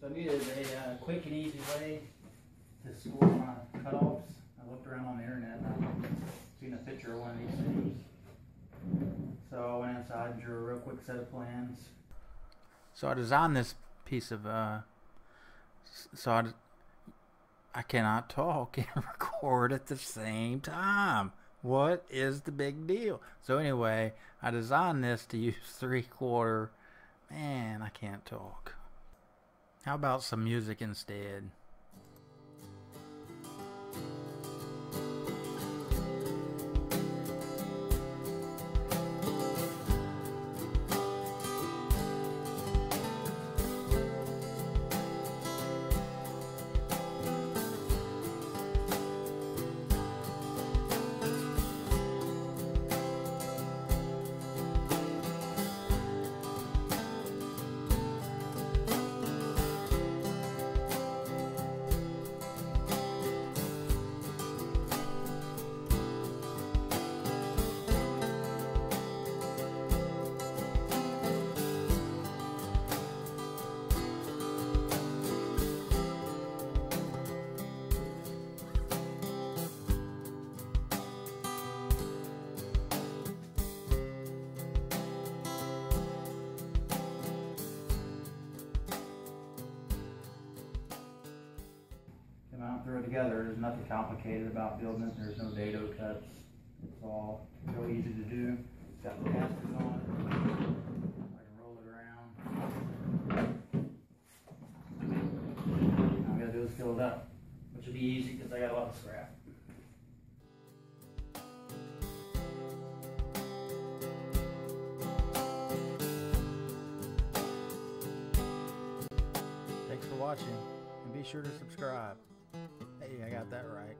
So I needed a uh, quick and easy way to score my cutoffs. I looked around on the internet and I seen a picture of one of these things. So I went inside and drew a real quick set of plans. So I designed this piece of, uh, so I, I cannot talk and record at the same time. What is the big deal? So anyway, I designed this to use three quarter. Man, I can't talk. How about some music instead? And throw it together. There's nothing complicated about building it. There's no dado cuts. It's all real easy to do. It's got the casters on it. I can roll it around. All I gotta do is fill it up, which will be easy because I got a lot of scrap. Thanks for watching and be sure to subscribe. Hey, I got that right.